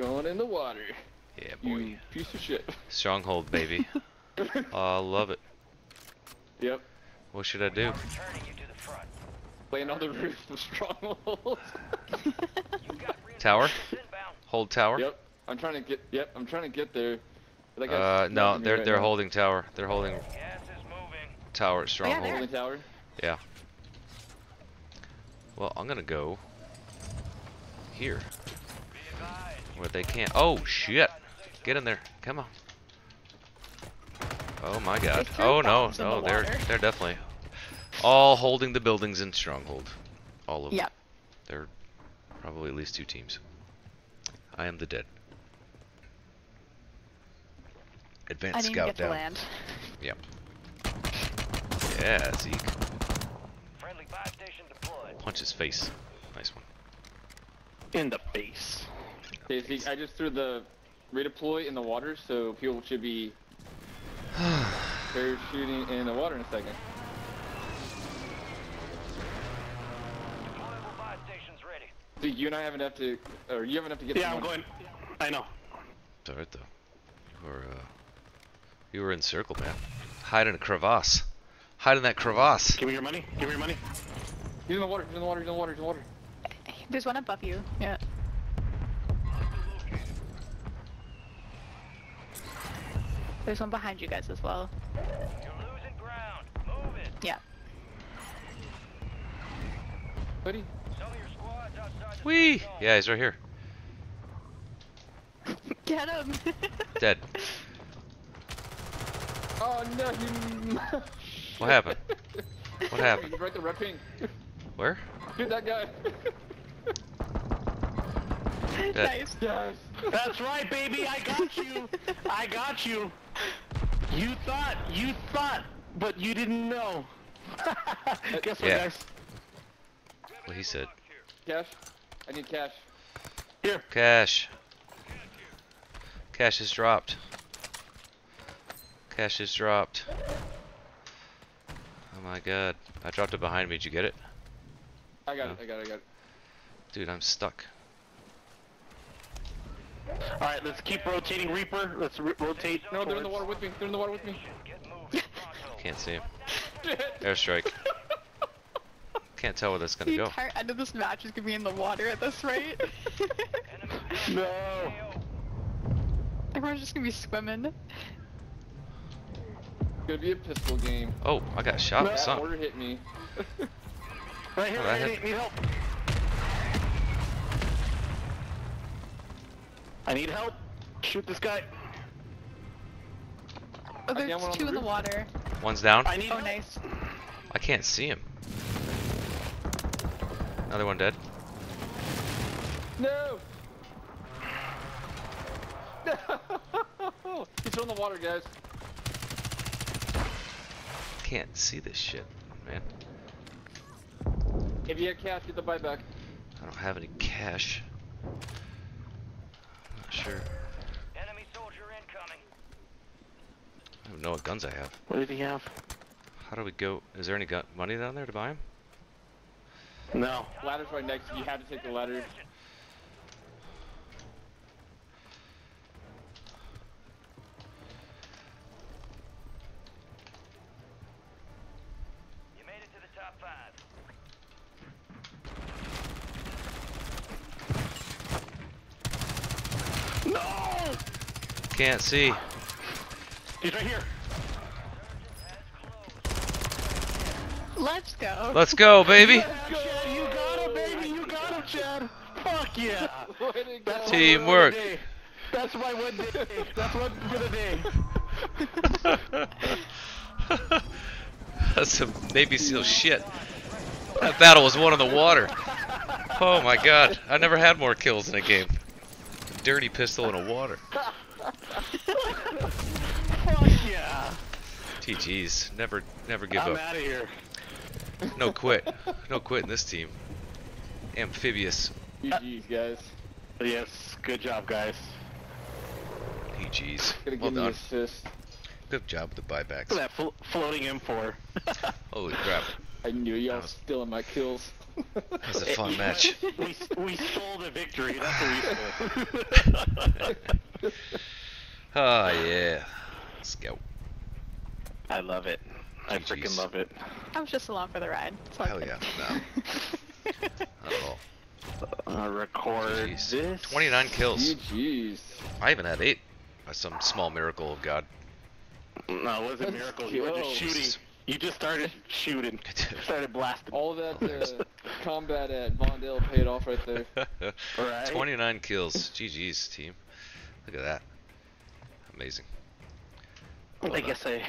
Going in the water. Yeah, boy. You piece of shit. Stronghold, baby. I love it. Yep. What should I do? Returning you to the front. Laying on the roof of stronghold. Tower? Hold tower? yep. I'm trying to get. Yep. I'm trying to get there. But Uh, no, they're right they're now. holding tower. They're holding Gas is moving. tower at yeah, stronghold. Holding tower. Yeah. Well, I'm gonna go here Be advised. Where they can't. Oh shit! Get in there. Come on. Oh my god. Oh no, no, the they're water. they're definitely all holding the buildings in stronghold. All of them. Yep. They're probably at least two teams. I am the dead. I Advanced didn't scout get to down. land. Yeah, Zeke. Friendly buy station deployed. Punch his face. Nice one. In the face. Okay, see, I just threw the redeploy in the water, so people should be parachuting in the water in a second. Deployable buy stations ready. See, you and I have enough to, or you have enough to get. Yeah, I'm one. going. I know. It's alright though. You were, uh, you were in circle, man. Hide in a crevasse. Hide in that crevasse. Give me your money. Give me your money. He's in the water. He's in the water. He's in the water. He's in the water. There's one above you. Yeah. There's one behind you guys as well. You're losing ground. Move it. Yeah. Buddy. Some of your squads outside the Wee! Yeah, he's right here. Get him! Dead. Oh no! You... What happened? What happened? He's right there, red ping. Where? Shoot that guy. Dead. nice. yes. That's right, baby. I got you. I got you. You thought. You thought, but you didn't know. Guess what, Yeah. guys? What he said. Cash. I need cash. Here. Cash. Cash is dropped. Cash is dropped. Oh my god. I dropped it behind me. Did you get it? I got No. it. I got it. I got it. Dude, I'm stuck. All right, let's keep rotating Reaper. Let's ro- rotate. No, they're in the water with me. They're in the water with me. Get moving. Pronto. Can't see him. Shit. Airstrike. Can't tell where that's gonna The go. entire end of this match is gonna be in the water at this rate. Enemy No. AO. Everyone's just gonna be swimming. It's gonna be a pistol game. Oh, I got shot with That something. order hit me. Right here. Oh, that I need, need help. I need help. Shoot this guy. Oh, there's one on two the in the water. One's down. I need Oh, help. nice. I can't see him. Another one dead. No. No. He's still in the water, guys. Can't see this shit, man. If you have cash, get the buyback. I don't have any cash. I don't know what guns I have. What did he have? How do we go? Is there any gun money down there to buy him? No. Ladder's right next. to You You have to take the ladder. You made it to the top five. No! Can't see. He's right here. Let's go. Let's go, baby. Yeah, Chad, you got him, baby. You got him, Chad. Fuck yeah. Way to go. That's Teamwork. My one day. That's my one day. That's one for the day. That's some Navy SEAL shit. That battle was won in the water. Oh my god. I never had more kills in a game. Dirty pistol in a water. TG's. Never never give I'm up. out of here. No quit. No quit in this team. Amphibious. GG's, guys. Yes, good job, guys. PG's. Gonna Well done. assist. Good job with the buybacks. Look at that flo- floating M4. Holy crap. I knew y'all was- stealing my kills. That was a fun match. we we stole the victory. That's what we stole. Oh yeah. Let's go. I love it. I GGs. freaking love it. I was just along for the ride. It's all Hell good. yeah, no. Not at all. Uh, record Jeez. this. 29 kills. GG's. I even had eight by some small miracle of God. No, it wasn't Let's miracle. You were just shooting. You just started shooting. Started blasting. All that uh, combat at Vondel paid off right there. Right. 29 kills. GG's team. Look at that. Amazing. I guess I